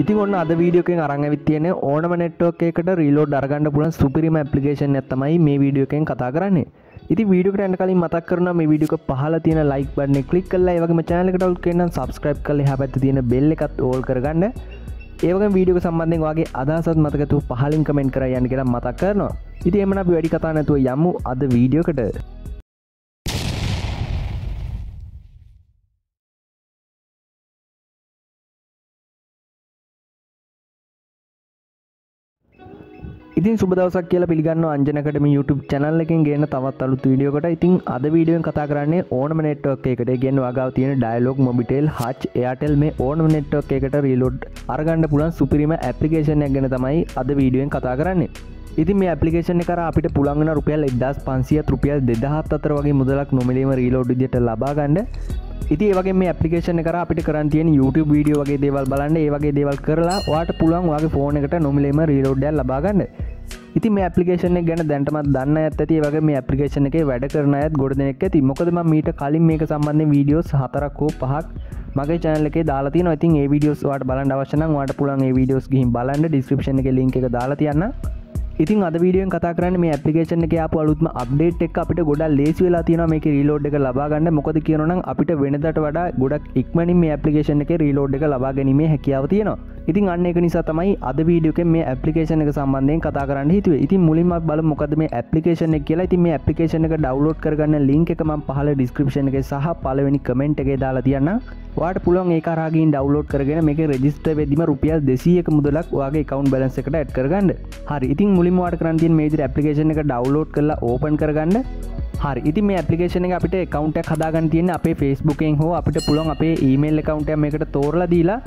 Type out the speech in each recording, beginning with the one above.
ඉතින් ඔන්න අද වීඩියෝකෙන් අරංගවිත් තියෙන ඕනම නෙට්වර්ක් එකකට රීලෝඩ් අරගන්න පුළුවන් සුපිරිම ඇප්ලිකේෂන් එකක් තමයි මේ වීඩියෝ එකෙන් කතා කරන්නේ. ඉතින් වීඩියෝ එකට යන්න කලින් මතක් කරනවා මේ වීඩියෝ එක පහළ තියෙන ලයික් බටන් එක ක්ලික් කරලා ඒ වගේම channel එකට ඔල් කරන්න subscribe කරලා එහා පැත්තේ තියෙන bell එකත් ඕල් කරගන්න. ඒ වගේම වීඩියෝ එක සම්බන්ධයෙන් ඔයාගේ අදහසත් මතකතු පහලින් කමෙන්ට් කරලා යන්න කියලා මතක් කරනවා. ඉතින් එhmenan අපි වැඩි කතා නැතුව යමු අද වීඩියෝ එකට. ඉතින් සුබදවසක් කියලා පිළිගන්න අංජනකටම YouTube චැනල් එකෙන් ගන්න තවත් අලුත් වීඩියෝකට ඉතින් අද වීඩියෝෙන් කතා කරන්නේ ඕනම නෙට්වර්ක් එකට ගෙන වගාව තියෙන ඩයිලොග් මොබිටෙල් හච් එයාටෙල් මේ ඕනම නෙට්වර්ක් එකට රීලෝඩ් අරගන්න පුලන් සුපිරිම ඇපලිකේෂන් එක ගැන තමයි අද වීඩියෝෙන් කතා කරන්නේ. ඉතින් මේ ඇපලිකේෂන් එක අපිට පුළන්ගන රුපියල් එදස් පන්සිය රුපියල් දෙදහත් අතර වගේ මුදලක් නොමලීම රීලෝඩ් දිට ලබාගන්න ඉති ඒවගේ මේ ඇපලිකේෂන කර අපිට කරන් තියෙන YouTube වීඩියෝ වගේ දේවල් බලන්න. ඒ වගේ දේවල් කරලා වාට පුළන් වගේ ෆෝන එකට නොමිලේම රීලෝඩ්ඩල් ලබාගන්න ඉති මේ පපලිකේෂන ගැන දැන්ටමත් දන්න ඇති. වගේ මේ පපලිකේෂන එක වැඩ කරන ඇත් ගොඩනෙක් ඇති. මොකදම මීට කලින් මේක සම්බන්ධ වීඩියෝස් හතරක්කෝ පහක් මගේ චනලක දාලා නති ඒ විඩියෝස් වාට බලන්න අවශන වාට පුළන් ඒ විඩියෝස් ගහිම් බලන්න. ඩිස්ක්‍රපෂන එක ලින්ක එක දාලා තියන්න. ඉතින් අද වීඩියෙන් කතා කරන්න මේ ඇපලිකේෂන එක අප අලුත්ම අප්ඩේට් එක අපිට ගොඩ ලේසි වෙලා තියෙන මේක රීලෝඩ් එක ලබාගන්න මොකද කියනනම් අපිට වෙනදට වඩා ගොඩක් ඉක්මනින් මේ ඇපලිකේෂන එක රීලෝඩ් එක ලබා ගැනීමේ හැකියාව තියෙනවා. ඉතින් අන්න එක නිසා තමයි අද වීඩියෝක මේ ඇපලිකේෂන එක සම්බන්ධයෙන් කතා කරන්න හිතුව. ඉතින් මුලින්ම බල මොකද මේ ඇපලිකේෂන එක කියලා. ඉතින් මේ ඇපලිකේෂන එක ඩව්ලෝඩ් කරගන්න ලින්ක් එක මම පහළ ඩිස්ක්‍රිප්ෂන් එක සහ පළවෙනි කමෙන්ට් එකේ දාලා තියන්න වාට පුළුවන් ඒ කරාගින් ඩව්ලෝඩ් කරගෙන මේක රෙජිස්ට වෙදීම රුපියල් දෙසියක මුදලක් වගේ කවන්් බලන්ස එකට ඇඩ් කරගන්න. හරි. ඉතින් මුලින් වාට කරන්තින් මේජර ඇපලිකේෂන එක ඩව්ලෝඩ් කරලා ඕපන් කරගන්න. හරි. ඉති මේ ඇපලිකේෂන එක අපිට කවන්ට හදාගන්න තියෙන අපේ ෆස්බුකෙන් හෝ අපිට පුළුවන් අපේ ඊමේල් කවන්ට එකට තෝරලා දීලා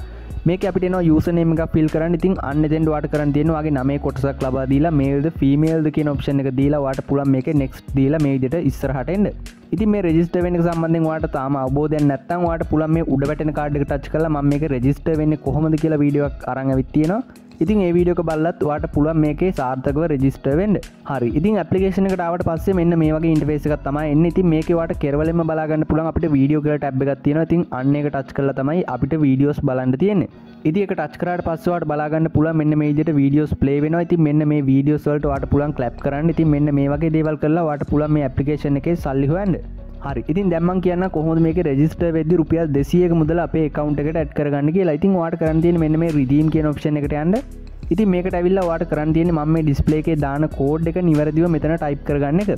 මේක අපිට න යුසනේම එක පිල් කරන්න. ඉතින් අන්න දෙෙන් වාට කරන්න තියෙනවාගේ නමේ කොටසක් ලබා දීලා මේල්ද ෆිමේල්ද කිය ඔප්ෂන් එක දීලා වාට පුළන් මේක නෙක්ස් දීලා මේජට ඉස්සරහටෙන්ඩ ඉති මේ රෙජිස්ට වෙන සම්බන්ධෙන් වාට තාම අබෝධයන් නැත්තන් වාට පුළන් මේ උඩටන කාඩ්ක ටච් කල ම මේක රෙජිස්ට වෙන්න කොහොමද කියලා වීඩියක් අරඟ විත්තියෙනවා ඉතින් ඒ වීඩියෝක බල්ලත් වාට පුළුවන් මේකේ සාර්ථකව රජිස්ට වෙන්ඩ හරි. ඉතින් පපලිකේෂන ටාවට පස්සේ මෙන්න මේ වගේ ඉන්ටපේසක තම එන්න. ඉති මේකවට කෙරවලම බලාගන්න පුළන් අපට වීඩියෝ කර ටැබ් ගත්තින තින් අන්න එක ටච් කල තමයි අපිට වීඩියෝස් බලන්න තියෙන්නේ. ඉදික ටච්කරට පස්සවට බලාගන්න පුළ මෙන්න මේජට වීඩියෝස් පලේ වෙන ඉති මෙන්න මේ වීඩියෝස්වලට වාට පුළන් කලප් කරන්න. ඉති මෙන්න මේ වගේ දේවල් කරලා වාට පුළන් මේ ඇපලිකේෂන එක සල්ලිහුවන්ඩ හරි. ඉතින් දැම්මන් කියන්න කොහොම මේක රෙජිස්ට වෙදදි රුපියල් දෙසියක මුදල අපේ කවන්ට එකට ඇත් කරගන්න කියලා. ඉතින් වාට කරන්තිය මෙන්න මේ රිදීම් කිය ඔප්ෂන එකට යන්න. ඉති මේක ඇවිල්ල වාට කරන් තියෙන ම මේ ඩිස්පලේක දාන කෝඩ් එක නිවැරදිව මෙතන ටයිප් කරගන්න එක.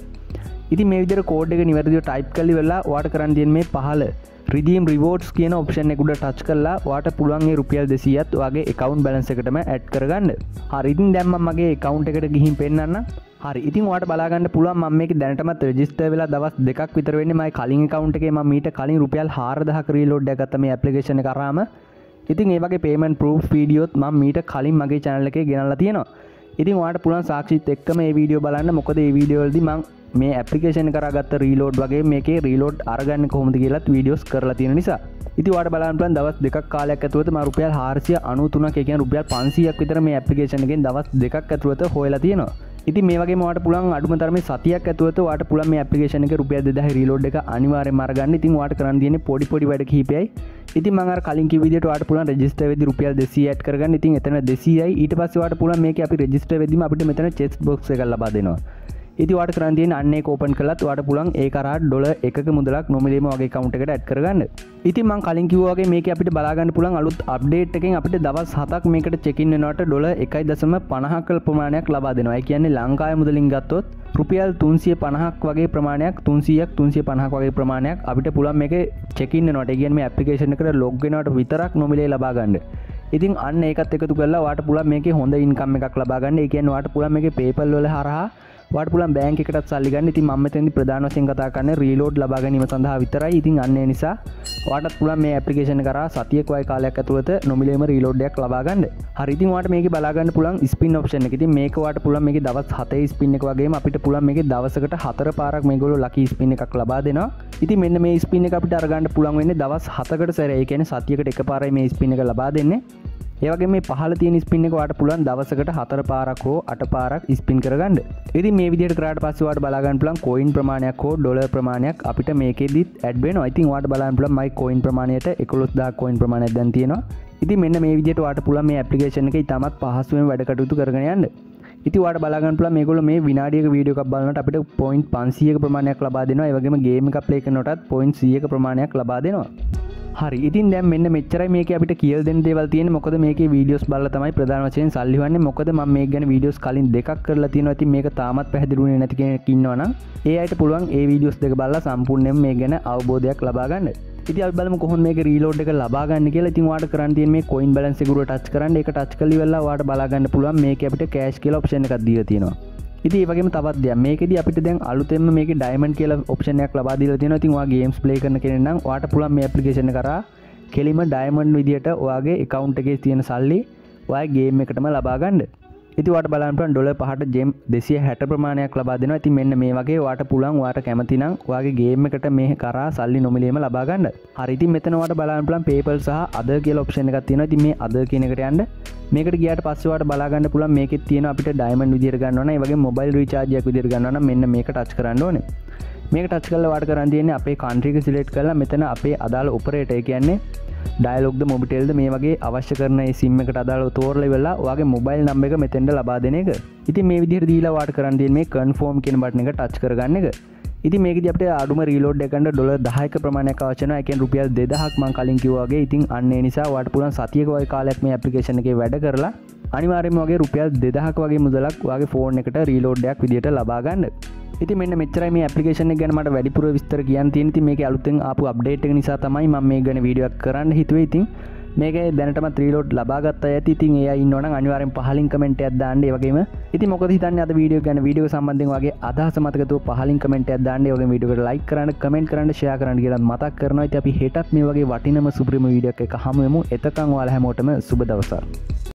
ඉති මේ විදර කෝඩ් එක නිවැරදිව ටයිප් කලි වෙලා වාට කරන් තියෙන් මේ පහල රිදීම් රිවෝඩ්ස් කියන ඔප්ෂන් එකුඩ ටච් කරලා වාට පුළුවන්ගේ රුපියල් දෙසියත් වගේ එකකවන්් බලන්සකටම ඇඩ් කරගන්න. හරිතින් දැම්ම මගේ එකකවන්් එකට ගිහින් පෙන්න්න හරි. ඉතින් වාට බලාගන්න පුළුවන් ම මේක දැනටමත් රජිස්ට වෙලා දවස් දෙකක් විතරවෙන්න මයි කලින් කවන්ට එක. ම මීට කලින් රුපියල් හාරදහ කරී ලොඩ්ඩ ගත්තම ඇපලිකේෂන කරාම ඉතින් ඒවගේ පේමන් පරූ් වීඩියෝත් ම මීට කලින් මගේ චැනල එක ගෙනල්ල තියෙනවා. ඉතින් වාට පුළන් සාක්ෂිත් එක්කම ඒ වීඩියෝ බලන්න. මොකද ඒ වීඩියෝල්දි මං මේ ඇපලිකේෂන කරගත්ත රීලෝඩ් වගේ මේක රීලෝඩ් අරගන්න කොහොමද කියලත් වීඩියෝස් කරලා තියෙන නිසා. ඉතිවාට බලන්පලන් දවස් දෙක් කාලයක් ඇතුවත ම රුපියල් හාරසිය අනුතුන එකෙන් රුපියල් පන්සියක් විතර මේ ඇපලිකේෂනගෙන් දවස් දෙකක් ඇතුවත හොයලා තියෙනවා. ඉති මේගේ මට පුළන් අඩුම තරම සතියක් ඇතුවත වාට පුළන් මේ අපපිකේෂනක රුපිය දෙහ රිලෝඩ් එක අනිවාර මාර්ගන්න ඉතින් වාට කරන්න තියන පොඩි පොඩි වැඩ කිපයි ඉති මඟ කලින් විදිට වාට පුළන් රජිස්ට වෙද රුපියල් දෙසි ඇත් කරගන්න. ඉතින් එතන දෙසියි. ඊට පස්සවාට පුළන් මේ අපි රජිස්ට වෙදීම අපිට මෙතන චෙස් බොක්ස එක ලබාදෙනවා ඉතිවාට කරන්තියෙන් අන්නේ කෝපන් කලත් වට පුළන් ඒකරට ඩොල එක මුදලක් නොමිලීම වගේ කවුන්ට එකට ඇත් කරගන්න. ඉතින් මං කලින් කිවගේ මේක අපිට බලාගන්න පුළන් අලුත් අප්ඩේට් එකෙන් අපිට දවස් හතක් මේකට චෙකින්නනට ඩොල එකයි දසම පණහකල් ප්‍රමාණයක් ලබා දෙනවා. කියන්නේ ලංකාය මුදලින් ගත්තොත් රුපියල් තුන්සිය පණහක් වගේ ප්‍රමාණයක් තුන්සියක් තුන්සිය පණහක් වගේ ප්‍රමාණයක් අපිට පුළන් මේ චෙකින්න නොට ගෙන්ම ඇපිකේෂන කර ලොග්ගෙනට විතරක් නොමිලේ ලබාගන්න ඉතින් අන්න ඒකත් එකතු කලා වාට පුළ මේක හොඳ ඉන්කම් එකක් ලබාගන්න එකෙන් වාට පුළ මේ පේපල් වල හරහා වට පුලන් බෑංකට සල්ලිගන්න ඉති ම තැදි ප්‍රධාන වසයෙන් කතා කන්න රීලෝඩ් ලබාගනීම සඳහා විතරයි. ඉතින් අන්නේ නිසා වාටත් පුළන් මේ ඇපිකේෂන කර සතියකවයි කාලයක් ඇතුවත නොමිලේම රීලෝඩ්ඩයක් ලබාගන්න හරිතින් වාට මේක බලාගන්න පුළන් ස්පින් ඔප්ෂන එකති මේකවාට පුළන් මේ දවස් හතේ ස්පින්න එක වගේ අපිට පුළන් මේ දවසකට හතර පාරක් මේගොලු ලකි ස්පින්න එකක් ලබා දෙෙනවා. ඉති මෙන්න මේ ස්පින්න අපිට අරගන්න පුළන් වෙන්න දවස් හතකට සැරේ. කියන සතියකට එක පාරයි මේ ස්පින්න එක ලබා දෙන්නේ. ඒවගේ මේ පහල තියෙන ස්පින්න වාට පුලන් දවසකට හතර පාරක් හෝ අට පාරක් ස්පින් කරගන්න. ඉදි මේ විදිට කරට පස්සවට බලාගන්න පුලන් කොයින් ප්‍රමාණයක් හෝ ඩොල ප්‍රමාණයක් අපිට මේකෙදත් ඇඩ්බෙන ඉතින් වාට බලන් පුල මයි කොයින් ප්‍රමාණයට එකොලොස්දා කොයින් ප්‍රමාණයක් දැන් තියෙනවා. ඉති මෙන්න මේ විදිට වාට පුළ මේ ඇපලිකේෂන එක ඉතාමත් පහසුවෙන් වැඩකටයුතු කරගෙන යන්න. ඉති වාට බලාගන්න පුළ මේගොල මේ විනාඩියක වීඩියෝ එකක් බලන්නට අපිට පොයින්් පන්සියක ප්‍රමාණයක් ලබා දෙනවා. ඒවගේම ගේම එකක් ප්ලේක නොටත් පොයින්් සියක ප්‍රමාණයක් ලබා දෙනවා. හරි. ඉතින් දැම් මෙන්න මෙච්චරයි මේක අපිට කියල් දෙන්න දේවල් තියෙන මොකද මේක වීඩියෝස් බල තමයි ප්‍රධාන වශයෙන් සල්ලිවන්නේ. මොකද ම මේ ගැන වීඩියෝස් කලින් දෙකක් කරලා තියෙන ඇති මේක තාමත් පැහදිරුණේ නැති කෙනෙක් ඉන්නවනම් ඒ අයට පුළුවන් ඒ වීඩියෝස් දෙක බලලා සම්පූර්ණයෙන් මේ ගැන අවබෝධයක් ලබාගන්න ඉති අල්බලම කොහොම මේ රීලෝඩ් එක ලබාගන්න කියලා. ඉතින් වාට කරන්න තියෙන මේ කොයින් බැලන්ස් එක ටච් කරන්න. එක ටච් කලි වෙලා වාට බලාගන්න පුළුවන්. මේක අපිට කෑෂ් කියලා ඔප්ෂන් එකක් දීලා තියෙනවා. ඉති ඒවගේ තවත් දෙයක්. මේකද අපිට දැන් අලුතෙම මේක ඩයිමන් කියල ඔප්ෂනයක් ලබාදිල තියෙන තිවා ගේම්ස් පලේ කරන කෙනෙනම් වාට පුළන් මේ පපිකේෂන කරා. කෙලිම ඩයිමන්් විදිට ඔයාගේ එකකවුන්් එකේ තියෙන සල්ලි ඔය ගේම් එකටම ලබාගන්න ඉතිවට බලන්පන් ඩොල පහට ජෙම් දෙසිය හැට ප්‍රමාණයක් ලබා දෙෙන ඇති මෙන්න මේ වගේ වාට පුළන් වාට කැමතිනම් වගේ ගේම එකට මේ කරා සල්ලි නොමිලේම ලබාගන්න හරිති මෙතනවට බලන්පලන් පේපල් සහ අද කියල ඔප්ෂණ එකක් තියෙන ති මේ අද කියනකට යන්න. මේකට ගියට පස්සවට බලාගන්න පුළන් මේක තියෙන අපිට ඩයිමන් විදිරගන්නන වගේ මොබයිල් රිචාජයක් විදිරගන්න මෙන්න මේක ටච් කරන්න ඕන. මේක ටච් කල වාට කරන්න තියන්නේ අපේ කාන්ට්‍රික සිලෙට් කරලා මෙතන අපේ අදාළ උපරේට කියන්නේ ඩයිලොක්ද මොබිටෙල්ද මේ වගේ අවශ්‍ය කරන සිම්ම එකට අදාල තෝරල වෙලා වගේ මොබයිල් නම්බ එක මෙතෙන්ට ලබා දෙන එක. ඉති මේ විදිර දීලා වාට කරන්න මේ කන්ෆෝර්ම් කියෙන බට්න එක ටච් කරගන්න එක. ඉති මේක අපට අඩුම රීලෝඩ් එකට ඩොල දහයක ප්‍රමාණයක් අවචන එකෙන් රුපියල් දෙදහක් මං කලින් කිවගේ ඉතින් අන්නේ නිසා වට පුලන් සතියකවයි කාලයක් මේ අපපලිකේෂන එක වැඩ කරලා අනිවාරම වගේ රුපියල් දෙදහක් වගේ මුදලක් වගේ ෆෝන් එකට රීලෝඩ්ඩයක් විදිට ලබාගන්න ඉති මෙන්න මෙචරයි මේ අපපලිකේෂන ගැනමට වැඩිපුර විස්තර කියන් තියනති මේක අලුතෙන් අපපු අප්ඩේට් නිසා තමයි ම මේ ගැන වීඩියක් කරන්න හිතුව. ඉතින් මේක දැනටම ත්‍රීලෝඩ් ලබාගත් ඇති. ඉතින් ඒ ඉන්නවන අනිවාරෙන් පහලින් කමෙන්ට අදදාන්ඩ වගේම. ඉති මොක හිතන්න අද වීඩියෝ ගැන? වීඩියෝ සම්බන්ධ වගේ අදහස මතකතු පහලින් කමෙන්ට අදදාන්ඩ වගේ වීඩියකට ලයි කරන්න කමෙන්ට කරන්න ෂය කරන්න කියලා මතක් කරනවා. අපි හෙටත් මේ වගේ වටිනම සුප්‍රම වීඩියක් එක හමුවමු එතකං වාල හැමෝටම සුබ දවසර